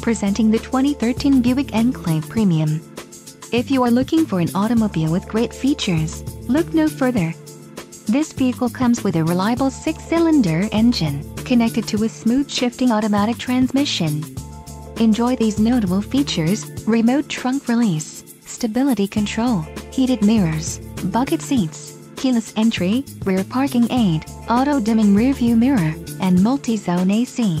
presenting the 2013 Buick Enclave Premium. If you are looking for an automobile with great features, look no further. This vehicle comes with a reliable six-cylinder engine, connected to a smooth shifting automatic transmission. Enjoy these notable features, remote trunk release, stability control, heated mirrors, bucket seats, keyless entry, rear parking aid, auto-dimming rearview mirror, and multi-zone AC.